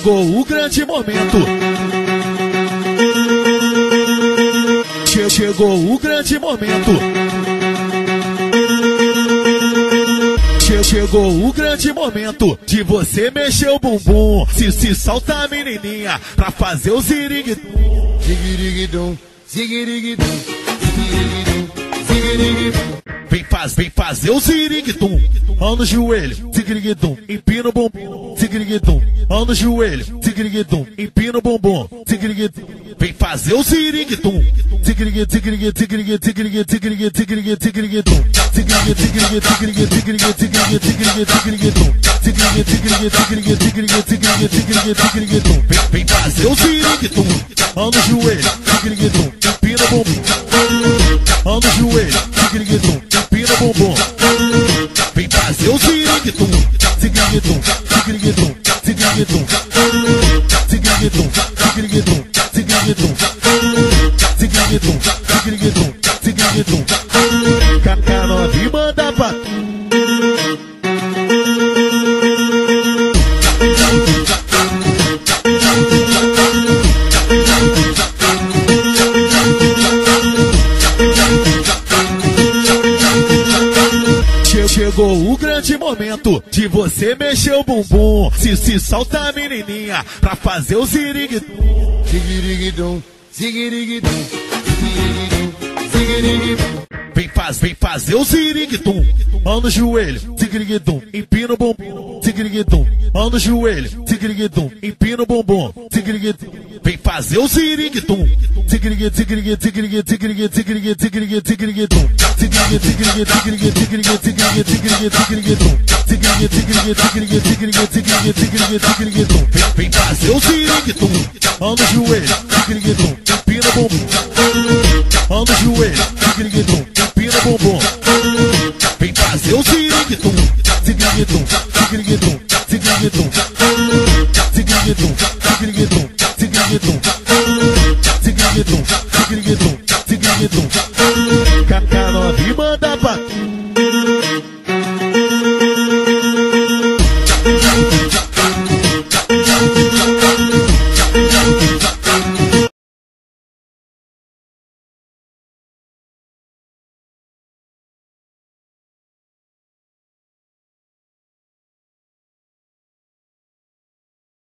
chegou o grande momento. Che chegou o grande momento. Che chegou o grande momento de você mexer o bumbum. Se se solta a menininha pra fazer o zirig-dum. Zigirigidum, zigirigidum, zigirigidum, fazer o zirig-dum. Mão no joelho, zirig-dum. Empina o bumbum, zirig-dum. Mão no joelho, zirig-dum. Empina o bumbum, zirig-dum. Vem fazer o zirig, zirig, zirig, zirig, zirig-dum. Zirig, zirig, zirig, zirig, zirig, zirig, zirig-dum. Vem, fazer o zirig-dum. Mão no joelho, zirig-dum. Empina o bumbum. Mão no joelho, zirig-dum. Empina o bumbum. Zirig-dum. Zirig-dum, zirig-dum, zirig-dum. Zirig-dum, Chegou o grande momento de você mexer o bumbum. Se se solta a menininha pra fazer o zirig-dum. Zigirigidum, zigirigidum, zigirigidum, zigirigidum. Vem, faz, vem fazer o zirig-dum. Mão no joelho, zirig-dum. Empina o bumbum, zirig-dum. Mão no joelho, zirig-dum. Empina o bumbum, zirig-dum. Vem fazer o zirig-dum. Zirig, zirig, zirig, zirig, zirig, zirig, zirig-dum. Zirig, zirig, zirig, zirig, zirig, zirig, zirig-dum. Zirig, zirig, zirig, zirig, zirig, zirig, zirig-dum. Vem, fazer o zirig-dum. Mão no joelho, zirig-dum. Empina o bumbum. Mão no joelho, zirig-dum. Empina o bumbum. Vem fazer o zirig-dum. Zirig-dum, zigriguidum, zigriguidum, zigriguidum, zigriguidum, zigriguidum, zigriguidum, zigriguidum, zigriguidum.